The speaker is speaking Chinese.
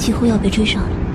几乎要被追上了。